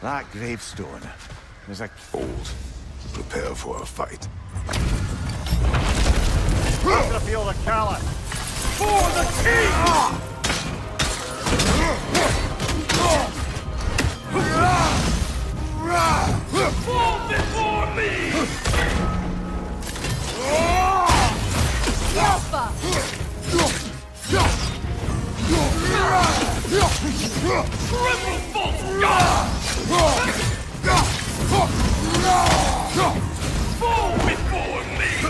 That gravestone is a... Old. Prepare for a fight. to feel the callous. For the king! Fall before me! Triple false god! Fall before me!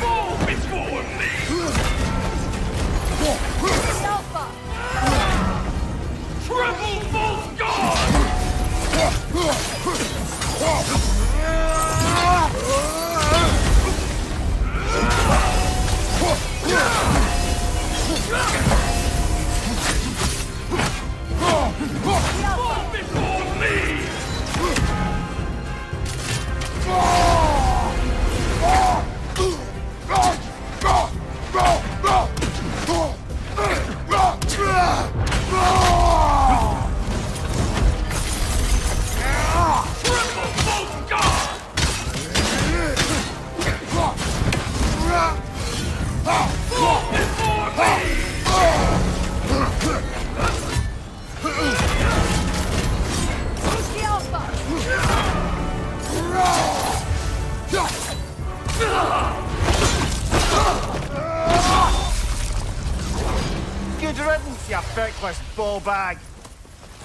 Fall before me! Triple false! Fall before me! Ball bag.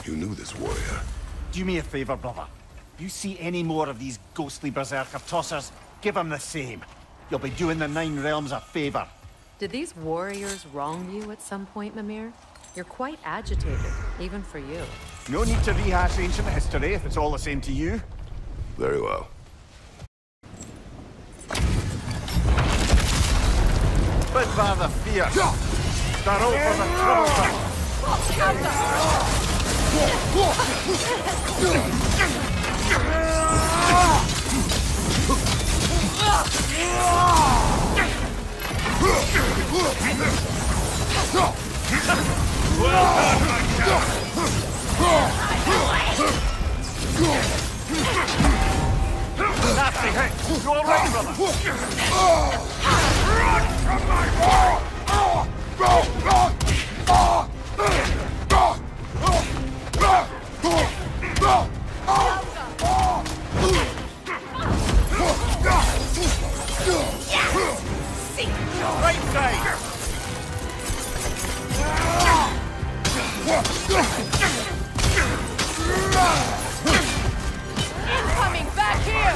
You knew this warrior. Do me a favour, brother. You see any more of these ghostly berserker tossers, give them the same. You'll be doing the Nine Realms a favour. Did these warriors wrong you at some point, Mimir? You're quite agitated, even for you. No need to rehash ancient history if it's all the same to you. Very well. But rather fierce. They're all for the troublesome. Nasty hit. You all right, brother? Run from my Right Incoming back here!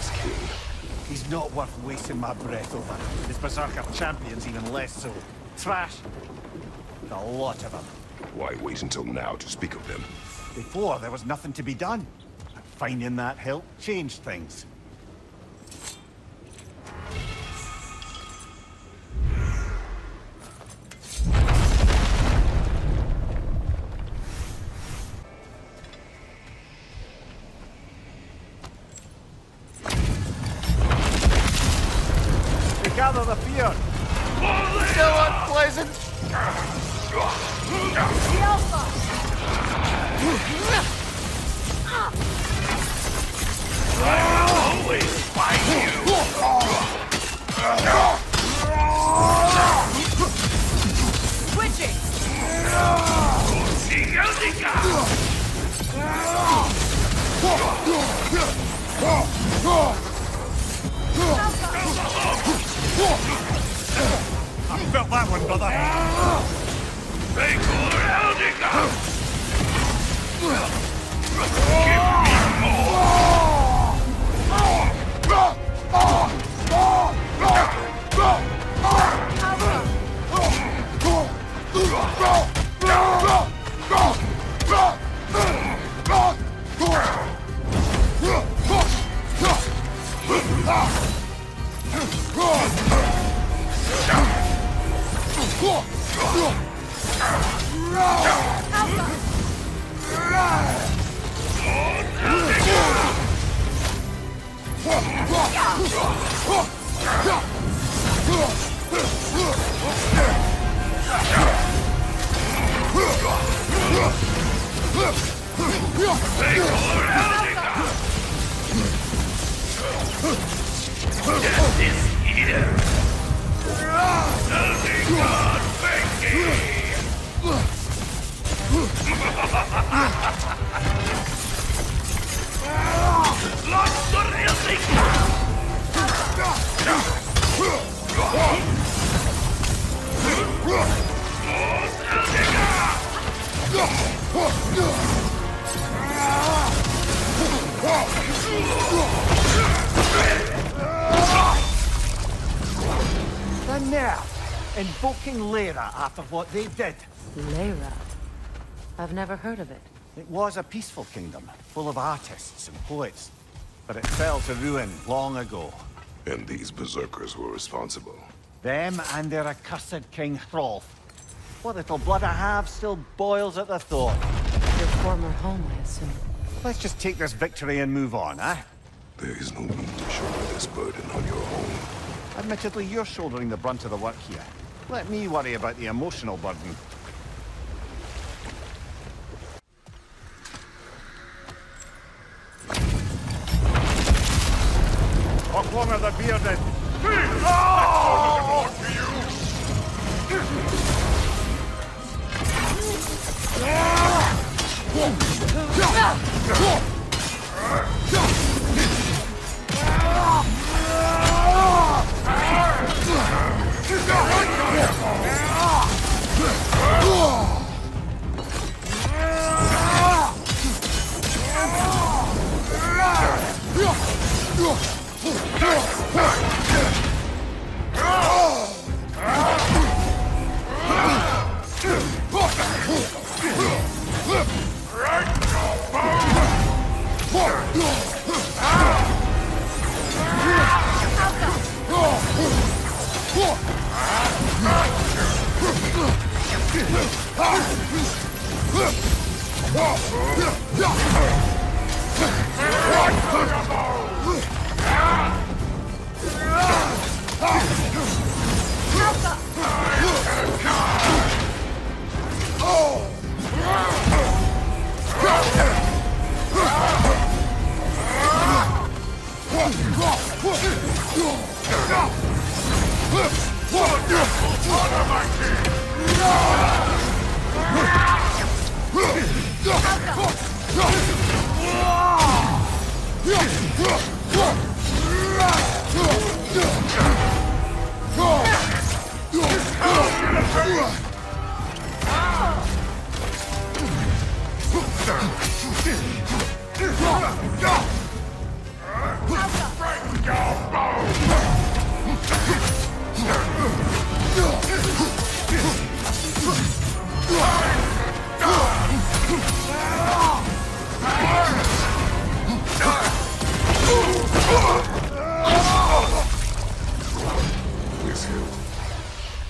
This king. He's not worth wasting my breath over. His Berserker champion's even less so. Trash. A lot of them. Why wait until now to speak of them? Before, there was nothing to be done. Finding that hilt changed things. I felt that one, brother. Vapor Eldica! This here! Eldica Vengi! Lancer Eldica! The nerve! Invoking Lyra after what they did. Lyra. I've never heard of it. It was a peaceful kingdom, full of artists and poets. But it fell to ruin long ago. And these berserkers were responsible. Them and their accursed King Hrolf. What little blood I have still boils at the thought. Your former home, I assume. Let's just take this victory and move on, eh? There is no need to shoulder this burden on your own. Admittedly, you're shouldering the brunt of the work here. Let me worry about the emotional burden. Hawkwoman the bearded! What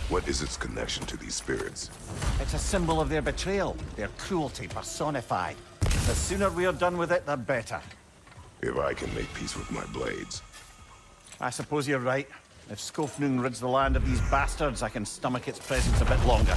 What is its connection to these spirits? It's a symbol of their betrayal, their cruelty personified. The sooner we're done with it, the better. If I can make peace with my blades. I suppose you're right. If Skofnung rids the land of these bastards, I can stomach its presence a bit longer.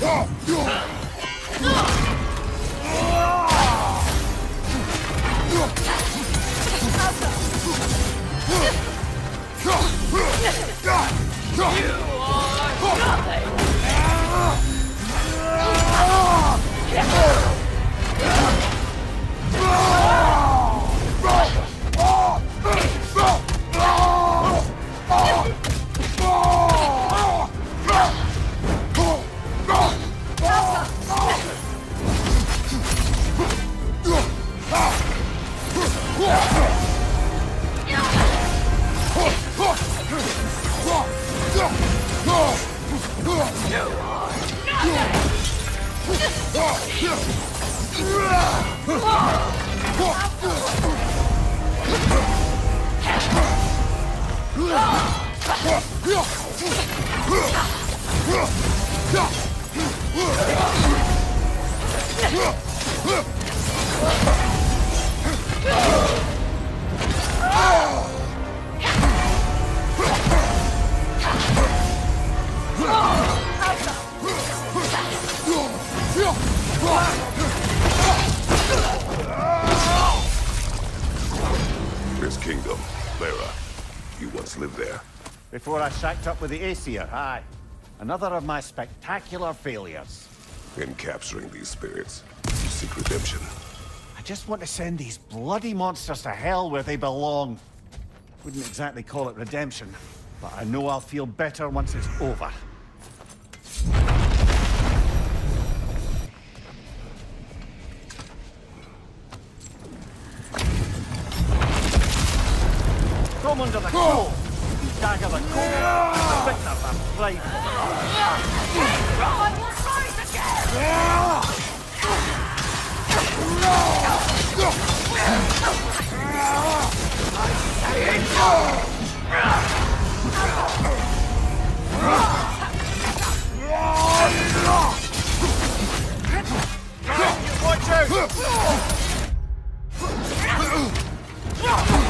You are nothing! Rock! This kingdom, Lara. You once lived there. Before I shacked up with the Aesir, aye. Another of my spectacular failures. In capturing these spirits, you seek redemption. I just want to send these bloody monsters to hell where they belong. Wouldn't exactly call it redemption, but I know I'll feel better once it's over. Come under the coal! Dagger the coal! The victors are pride. Watch out!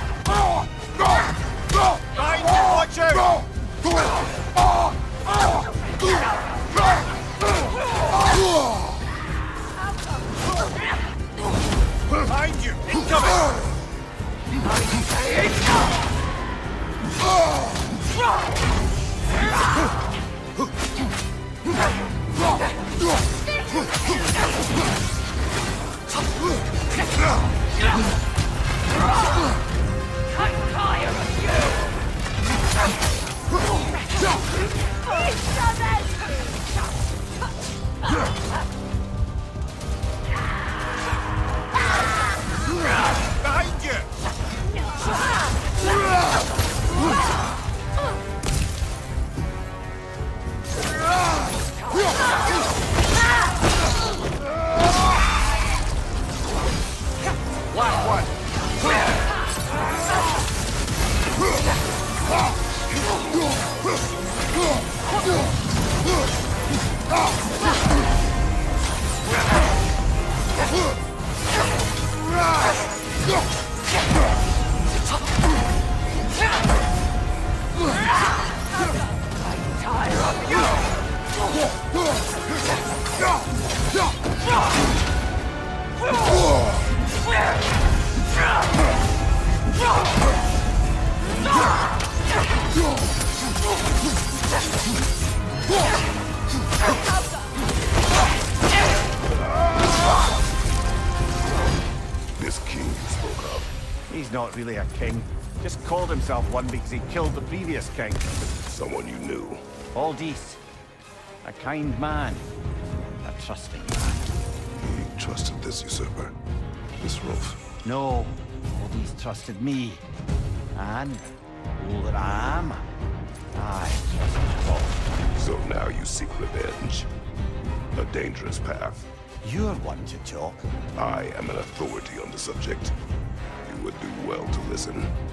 king. Just called himself one because he killed the previous king. someone you knew. Aldis. A kind man. A trusting man. He trusted this usurper, this Hrolf. No, Aldis trusted me. And, all that I am, I trust Paul. So now you seek revenge. A dangerous path. You're one to talk. I am an authority on the subject. Would do well to listen.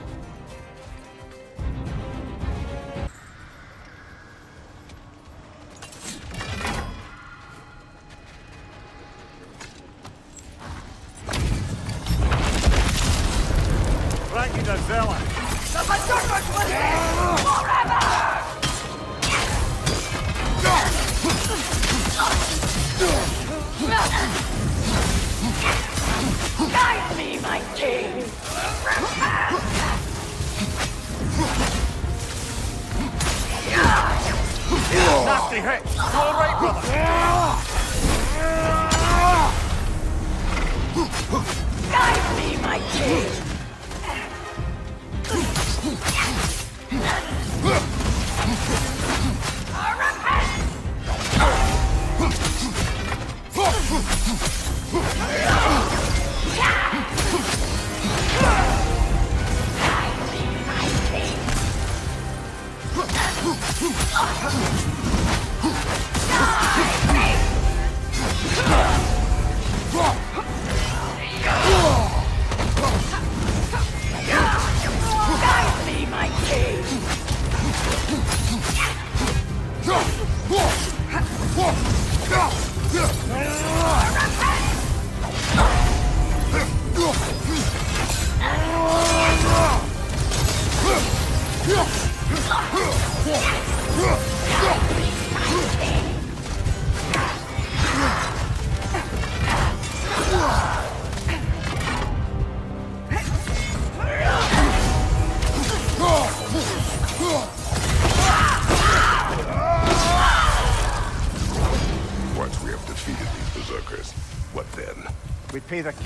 Nasty hit. You all right, brother? Guide me, my king! Guide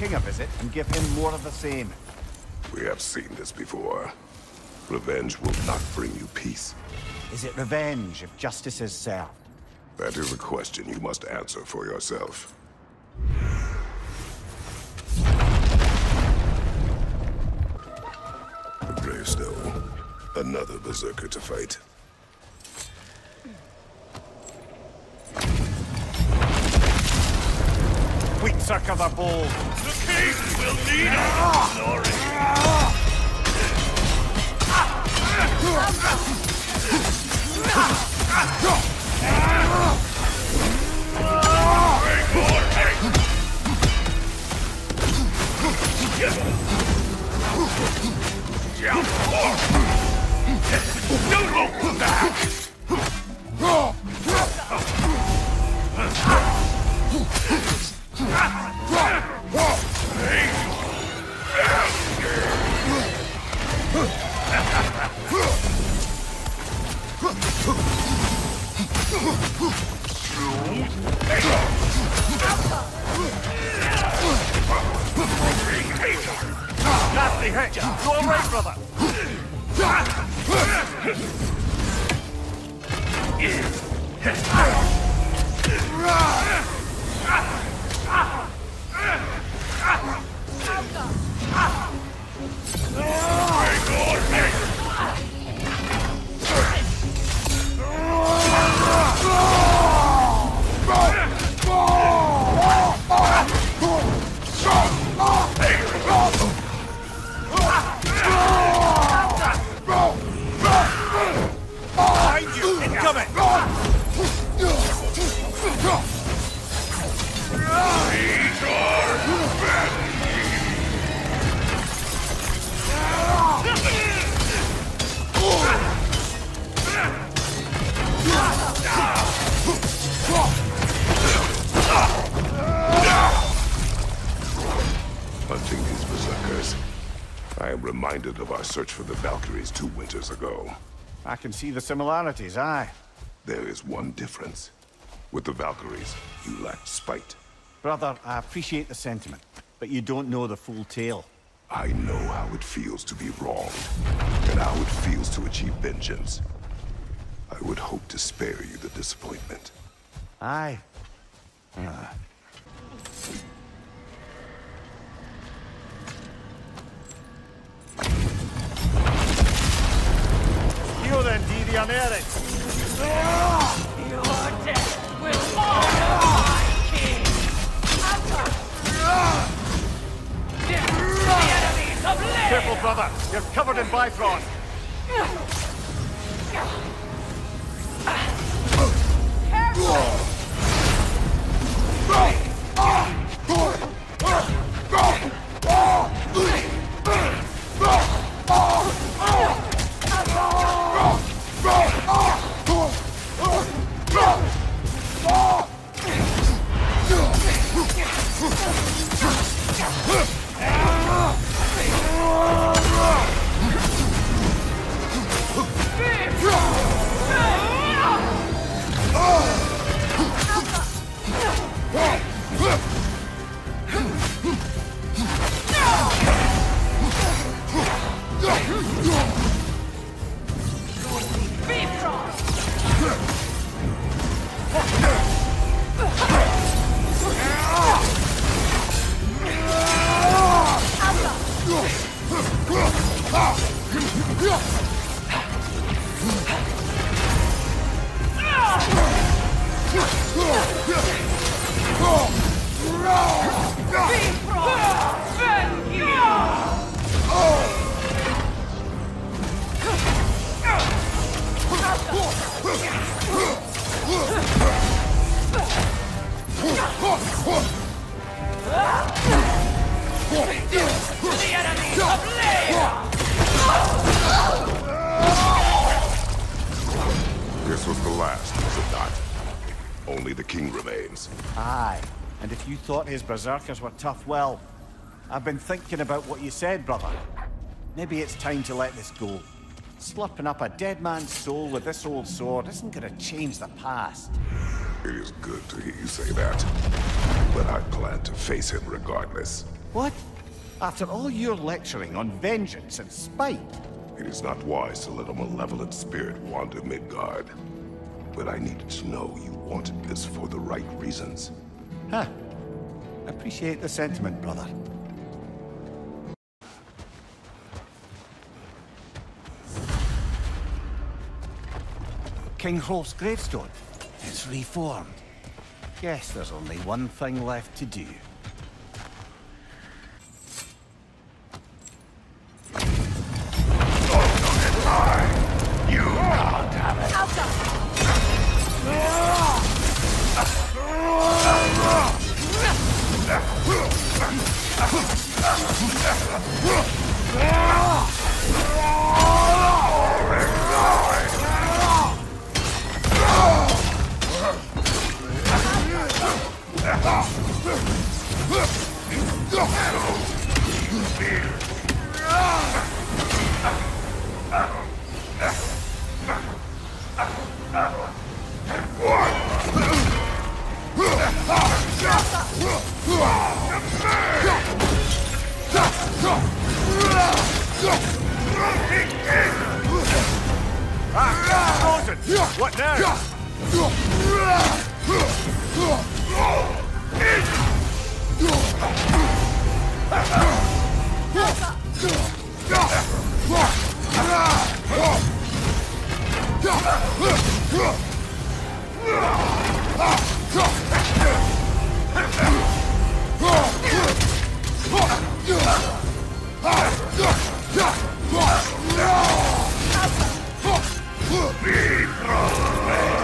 king a visit and give him more of the same. We have seen this before. Revenge will not bring you peace. Is it revenge if justice is served? That is a question you must answer for yourself. Gravestone. Another berserker to fight. Wheat sucker the bold. The king will need us, glory. No look back! Alka! Ended of our search for the Valkyries two winters ago. I can see the similarities, aye. There is one difference. With the Valkyries, you lacked spite. Brother, I appreciate the sentiment, but you don't know the full tale. I know how it feels to be wronged, and how it feels to achieve vengeance. I would hope to spare you the disappointment. Aye. Ah. You then, Didi Americ. Your death will my king! The enemies of! Careful, brother. You're covered in Bifrost. The the king remains. Aye. And if you thought his berserkers were tough, well, I've been thinking about what you said, brother. Maybe it's time to let this go. Slurping up a dead man's soul with this old sword isn't gonna change the past. It is good to hear you say that. But I plan to face him regardless. What? After all your lecturing on vengeance and spite? It is not wise to let a malevolent spirit wander Midgard. But I needed to know you wanted this for the right reasons. Huh. Appreciate the sentiment, brother. King Hrolf's gravestone. It's reformed. Guess there's only one thing left to do. What now? Be thrown!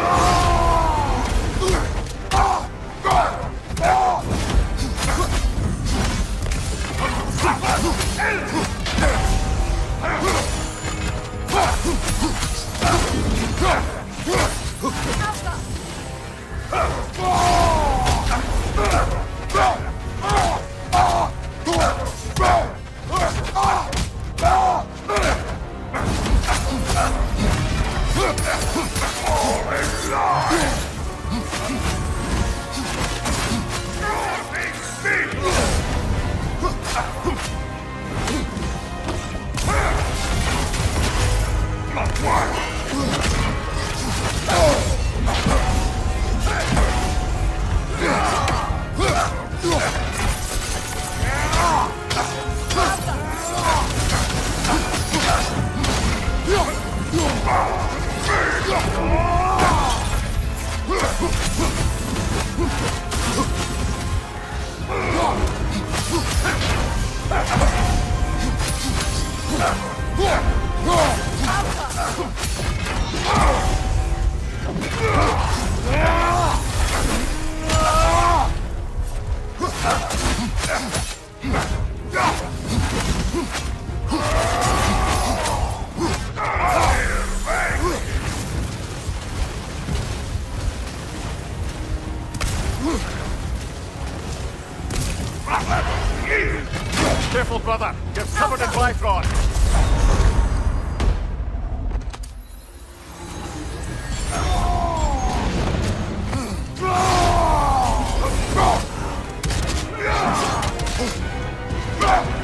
My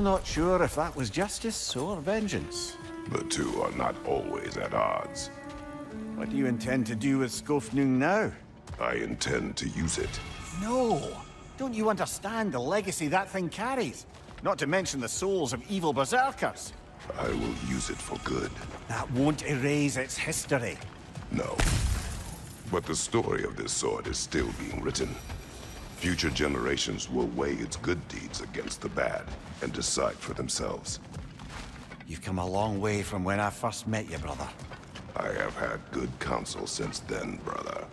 Still not sure if that was justice or vengeance. The two are not always at odds. What do you intend to do with Skofnung now? I intend to use it. No! Don't you understand the legacy that thing carries? Not to mention the souls of evil berserkers. I will use it for good. That won't erase its history. No. But the story of this sword is still being written. Future generations will weigh its good deeds against the bad and decide for themselves. You've come a long way from when I first met you, brother. I have had good counsel since then, brother.